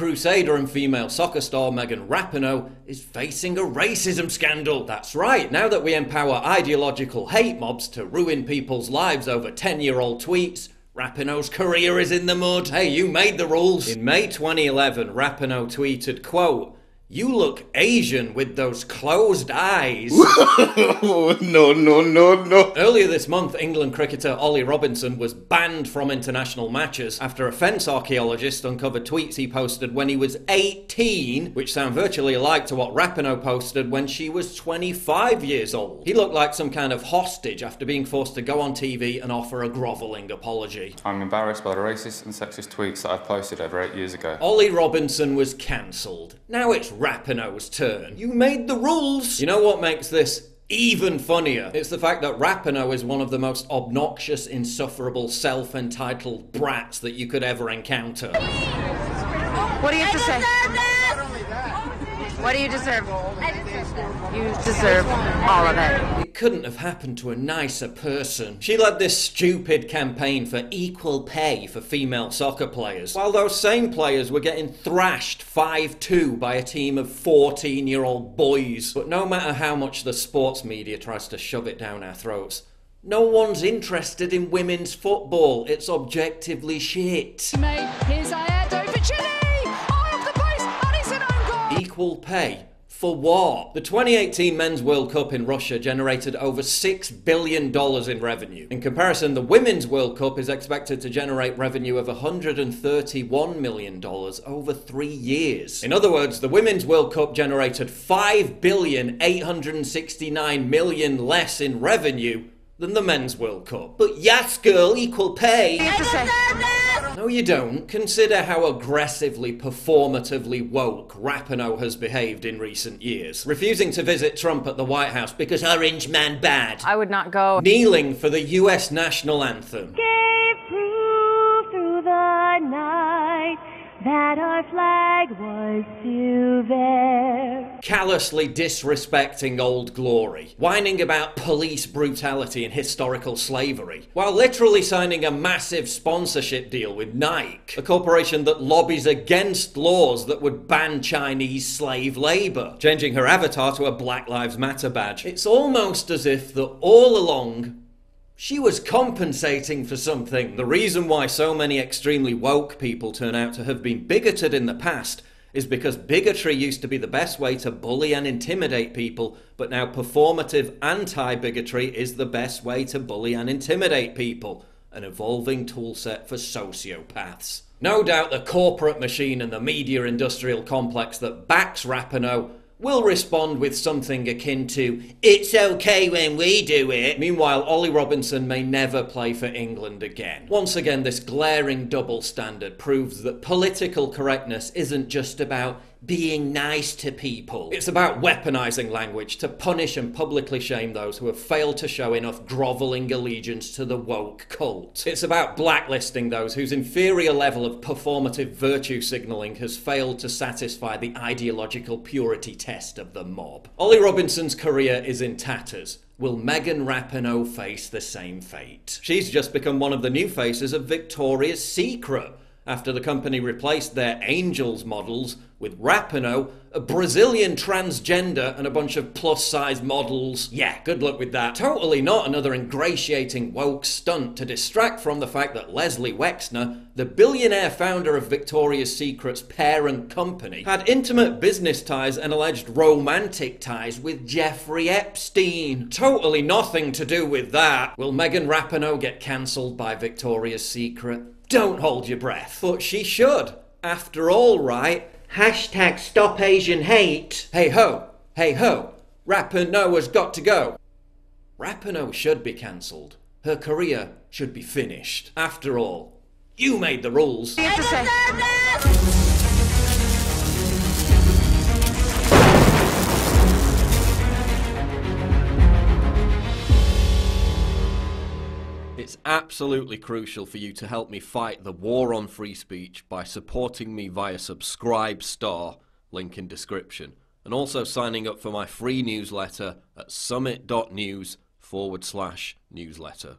crusader and female soccer star Megan Rapinoe is facing a racism scandal. That's right, now that we empower ideological hate mobs to ruin people's lives over 10 year old tweets, Rapinoe's career is in the mud. Hey, you made the rules. In May 2011, Rapinoe tweeted, quote, you look Asian with those closed eyes. no, no, no, no. Earlier this month, England cricketer Ollie Robinson was banned from international matches after a fence archaeologist uncovered tweets he posted when he was 18, which sound virtually alike to what Rapinoe posted when she was 25 years old. He looked like some kind of hostage after being forced to go on TV and offer a grovelling apology. I'm embarrassed by the racist and sexist tweets that I've posted over eight years ago. Ollie Robinson was cancelled. Now it's Rapinoe's turn. You made the rules! You know what makes this even funnier? It's the fact that Rapinoe is one of the most obnoxious, insufferable, self entitled brats that you could ever encounter. What do you have to say? What do you deserve? You deserve all of it. It couldn't have happened to a nicer person. She led this stupid campaign for equal pay for female soccer players, while those same players were getting thrashed 5 2 by a team of 14 year old boys. But no matter how much the sports media tries to shove it down our throats, no one's interested in women's football. It's objectively shit. Mate, Equal pay. For what? The 2018 Men's World Cup in Russia generated over $6 billion in revenue. In comparison, the Women's World Cup is expected to generate revenue of $131 million over three years. In other words, the Women's World Cup generated $5,869 million less in revenue than the Men's World Cup. But yes, girl, equal pay. What do you have to say? No, you don't. Consider how aggressively, performatively woke Rapinoe has behaved in recent years. Refusing to visit Trump at the White House because Orange Man bad. I would not go. Kneeling for the US national anthem. gave that our flag was still there. Callously disrespecting old glory. Whining about police brutality and historical slavery. While literally signing a massive sponsorship deal with Nike, a corporation that lobbies against laws that would ban Chinese slave labor. Changing her avatar to a Black Lives Matter badge. It's almost as if that all along she was compensating for something. The reason why so many extremely woke people turn out to have been bigoted in the past is because bigotry used to be the best way to bully and intimidate people, but now performative anti bigotry is the best way to bully and intimidate people. An evolving toolset for sociopaths. No doubt the corporate machine and the media industrial complex that backs Rapinoe will respond with something akin to, it's okay when we do it. Meanwhile, Ollie Robinson may never play for England again. Once again, this glaring double standard proves that political correctness isn't just about being nice to people. It's about weaponizing language to punish and publicly shame those who have failed to show enough groveling allegiance to the woke cult. It's about blacklisting those whose inferior level of performative virtue signaling has failed to satisfy the ideological purity test of the mob. Ollie Robinson's career is in tatters. Will Megan Rapinoe face the same fate? She's just become one of the new faces of Victoria's Secret after the company replaced their Angels models with Rapinoe, a Brazilian transgender, and a bunch of plus size models. Yeah, good luck with that. Totally not another ingratiating woke stunt to distract from the fact that Leslie Wexner, the billionaire founder of Victoria's Secret's parent company, had intimate business ties and alleged romantic ties with Jeffrey Epstein. Totally nothing to do with that. Will Megan Rapinoe get cancelled by Victoria's Secret? Don't hold your breath. But she should. After all, right? Hashtag stop Asian hate. Hey ho, hey ho. Rapinoe has got to go. Rapinoe should be cancelled. Her career should be finished. After all, you made the rules. Absolutely crucial for you to help me fight the war on free speech by supporting me via Subscribe Star, link in description, and also signing up for my free newsletter at summit.news forward slash newsletter.